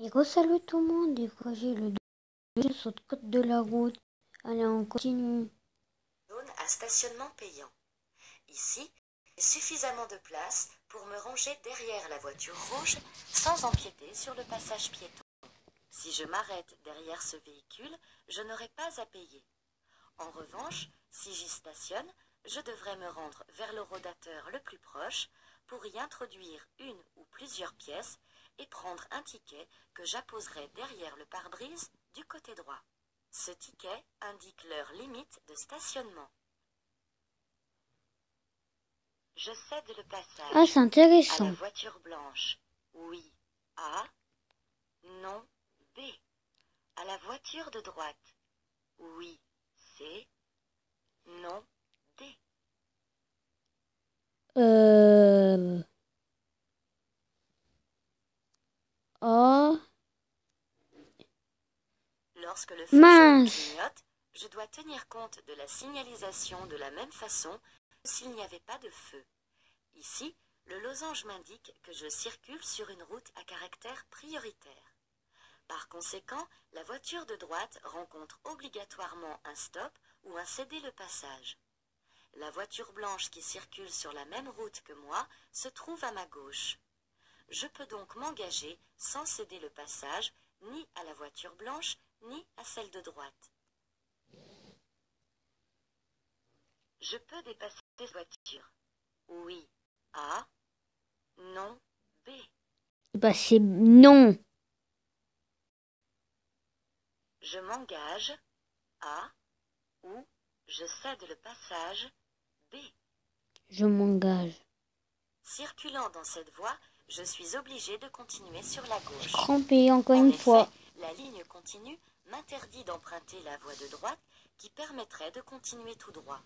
Et salut tout le monde, et voyez le deux sur le côté de la route. Allez, on continue. Zone à stationnement payant. Ici, suffisamment de place pour me ranger derrière la voiture rouge sans empiéter sur le passage piéton. Si je m'arrête derrière ce véhicule, je n'aurai pas à payer. En revanche, si j'y stationne, je devrais me rendre vers le rodateur le plus proche pour y introduire une ou plusieurs pièces et prendre un ticket que j'apposerai derrière le pare-brise du côté droit. Ce ticket indique l'heure limite de stationnement. Je cède le passage Ah, c'est à la intéressant. voiture blanche. Oui. A. Non. B. À la voiture de droite. Oui. C. Non. D. Euh... Oh, Lorsque le feu Mince. clignote, je dois tenir compte de la signalisation de la même façon que s'il n'y avait pas de feu. Ici, le losange m'indique que je circule sur une route à caractère prioritaire. Par conséquent, la voiture de droite rencontre obligatoirement un stop ou un céder le passage. La voiture blanche qui circule sur la même route que moi se trouve à ma gauche. Je peux donc m'engager sans céder le passage ni à la voiture blanche ni à celle de droite. Je peux dépasser cette voiture. Oui. A. Non. B. bah c'est non. Je m'engage. A. Ou je cède le passage. B. Je m'engage. Circulant dans cette voie, je suis obligé de continuer sur la gauche. Crampé encore En une effet, fois. La ligne continue m'interdit d'emprunter la voie de droite qui permettrait de continuer tout droit.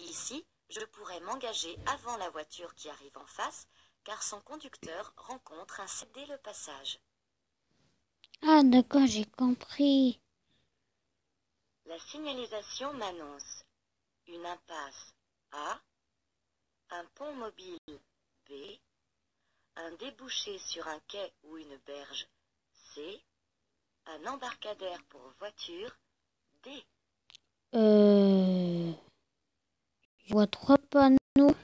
Ici, je pourrais m'engager avant la voiture qui arrive en face, car son conducteur rencontre un céder le passage. Ah d'accord, j'ai compris. La signalisation m'annonce une impasse A, un pont mobile B, un débouché sur un quai ou une berge C, un embarcadère pour voiture D. Euh... Je vois trois panneaux.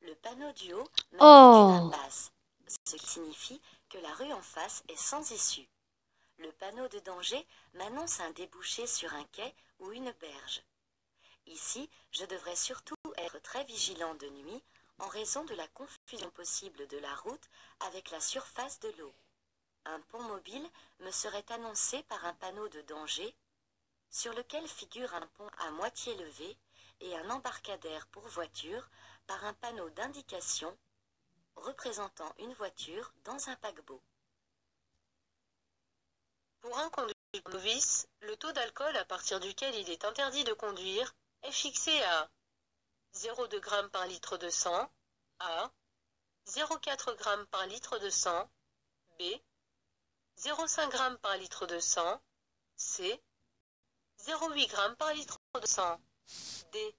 Le panneau du haut Oh. une impasse, ce qui signifie que la rue en face est sans issue. Le panneau de danger m'annonce un débouché sur un quai ou une berge. Ici, je devrais surtout être très vigilant de nuit en raison de la confusion possible de la route avec la surface de l'eau. Un pont mobile me serait annoncé par un panneau de danger sur lequel figure un pont à moitié levé et un embarcadère pour voiture par un panneau d'indication représentant une voiture dans un paquebot. Pour un conducteur novice, le taux d'alcool à partir duquel il est interdit de conduire est fixé à 0,2 g par litre de sang, A, 0,4 g par litre de sang, B, 0,5 g par litre de sang, C, 0,8 g par litre de sang, D.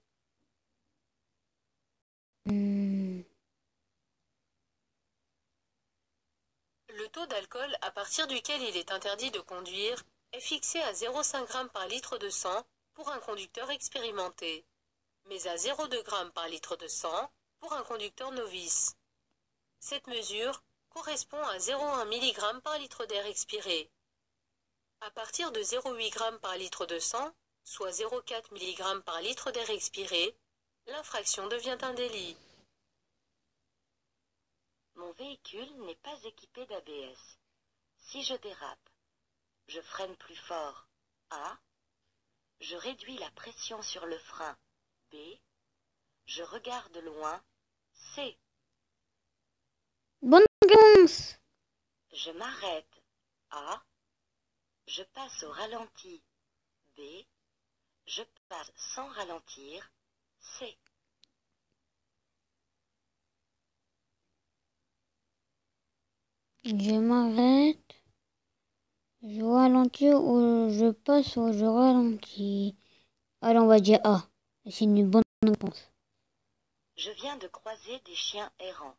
Le taux d'alcool à partir duquel il est interdit de conduire est fixé à 0,5 g par litre de sang pour un conducteur expérimenté, mais à 0,2 g par litre de sang pour un conducteur novice. Cette mesure correspond à 0,1 mg par litre d'air expiré. À partir de 0,8 g par litre de sang, soit 0,4 mg par litre d'air expiré, l'infraction devient un délit. Mon véhicule n'est pas équipé d'ABS. Si je dérape, je freine plus fort. Je réduis la pression sur le frein. B. Je regarde loin. C. Bonne réponse. Je m'arrête. A. Je passe au ralenti. B. Je passe sans ralentir. C. Je m'arrête. Je ralentis ou je passe ou je ralentis. Allez, on va dire A. C'est une bonne réponse. Je viens de croiser des chiens errants.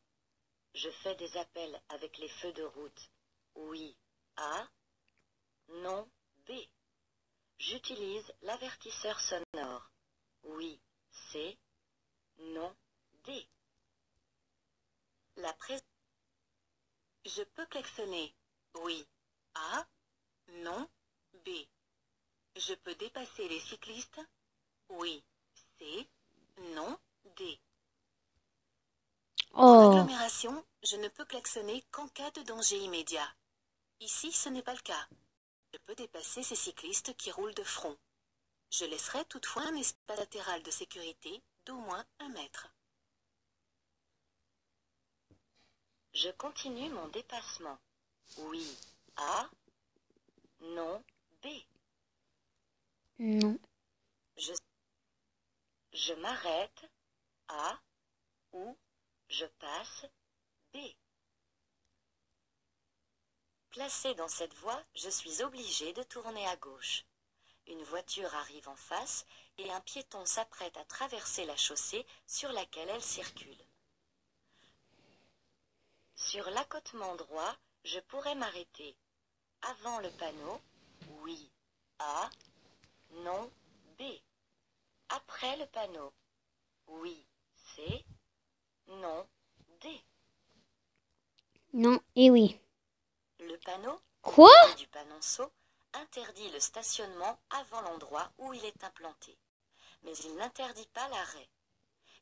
Je fais des appels avec les feux de route. Oui. A. Non. B. J'utilise l'avertisseur sonore. Oui. C. Non. D. La. Je peux klaxonner. Oui. A. Non. B. Je peux dépasser les cyclistes? Oui. C. Non. D. En Oh, agglomération, je ne peux klaxonner qu'en cas de danger immédiat. Ici, ce n'est pas le cas. Je peux dépasser ces cyclistes qui roulent de front. Je laisserai toutefois un espace latéral de sécurité d'au moins un mètre. Je continue mon dépassement. Oui. A. Non. B. non. Je, je m'arrête. A. Ou je passe. B. Placé dans cette voie, je suis obligé de tourner à gauche. Une voiture arrive en face et un piéton s'apprête à traverser la chaussée sur laquelle elle circule. Sur l'accotement droit, je pourrais m'arrêter. Avant le panneau, oui. A. Non. B. Après le panneau, oui. C. Non. D. Non et oui. Le panneau, Quoi du panonceau, interdit le stationnement avant l'endroit où il est implanté. Mais il n'interdit pas l'arrêt.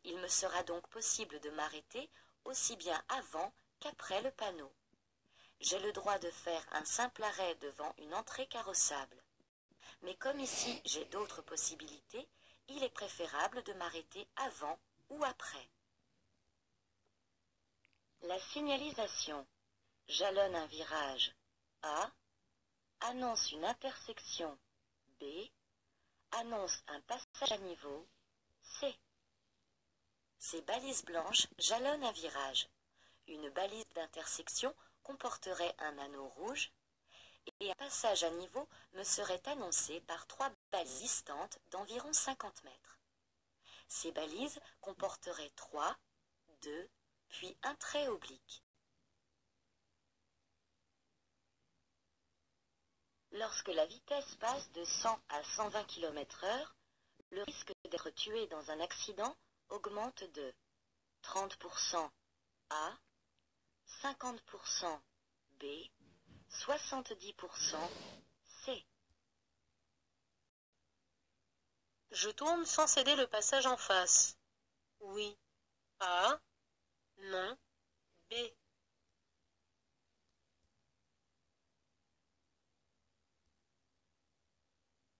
Il me sera donc possible de m'arrêter aussi bien avant qu'après le panneau. J'ai le droit de faire un simple arrêt devant une entrée carrossable. Mais comme ici j'ai d'autres possibilités, il est préférable de m'arrêter avant ou après. La signalisation jalonne un virage A, annonce une intersection B, annonce un passage à niveau C. Ces balises blanches jalonnent un virage. Une balise d'intersection comporterait un anneau rouge et un passage à niveau me serait annoncé par trois balises distantes d'environ 50 mètres. Ces balises comporteraient trois, deux, puis un trait oblique. Lorsque la vitesse passe de 100 à 120 km h le risque d'être tué dans un accident augmente de 30% A, 50% B, 70% C. Je tourne sans céder le passage en face. Oui. A. Non. B.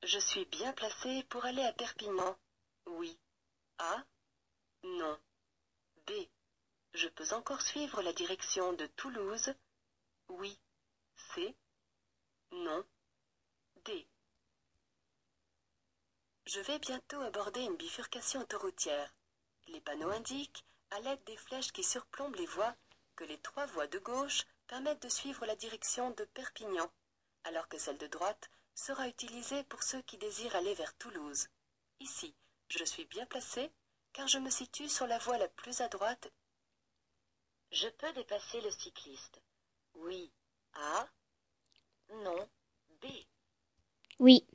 Je suis bien placé pour aller à Perpignan. Oui. A. Non. B. Je peux encore suivre la direction de Toulouse. Oui. C. Non. D. Je vais bientôt aborder une bifurcation autoroutière. Les panneaux indiquent, à l'aide des flèches qui surplombent les voies, que les trois voies de gauche permettent de suivre la direction de Perpignan, alors que celle de droite sera utilisée pour ceux qui désirent aller vers Toulouse. Ici, je suis bien placé, car je me situe sur la voie la plus à droite. Je peux dépasser le cycliste. Oui. A. Non. B. Oui.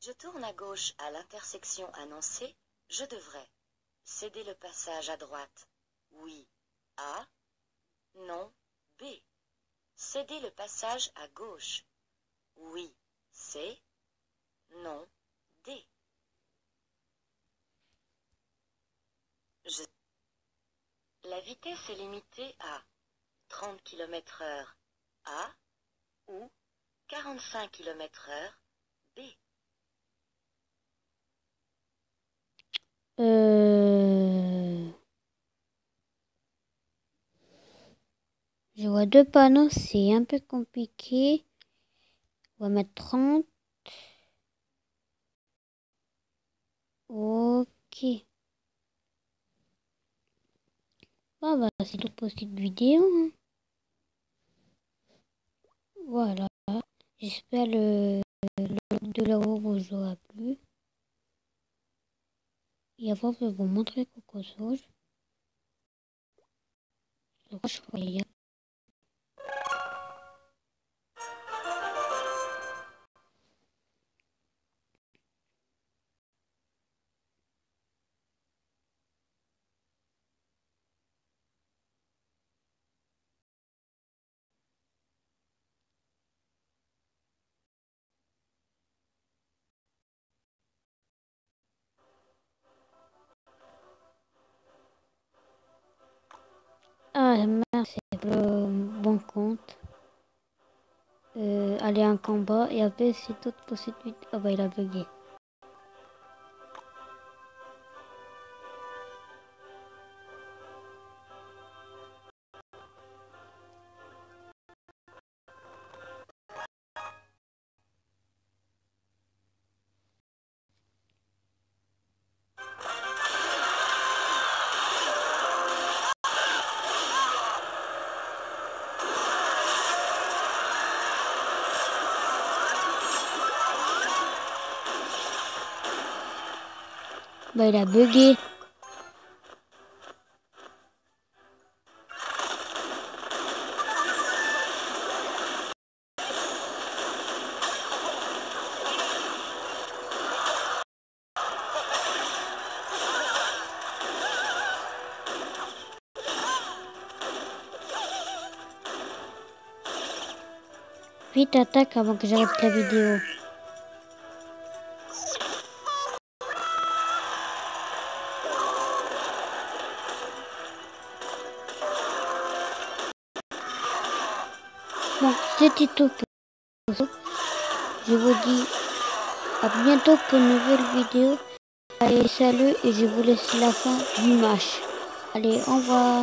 Je tourne à gauche à l'intersection annoncée. Je devrais céder le passage à droite. Oui. A. Non. B. Céder le passage à gauche. Oui. C. Non. D. Je... La vitesse est limitée à 30 km heure A ou 45 km heure B. Euh... Je vois deux panneaux, c'est un peu compliqué. On va mettre 30. Ok. Ah bah c'est tout pour cette vidéo. hein. Voilà. J'espère le, le de l'euro vous aura plu. Et avant de vous montrer quelque chose, Je crois Ah, merde, c'est le bon compte. Euh, aller en combat et après c'est toute poursuite. Ah bah il a bugué. Bah il a bugué. Vite attaque avant Bon, c'était tout pour Je vous dis à bientôt pour une nouvelle vidéo. Allez, salut et je vous laisse la fin du match. Allez, au revoir.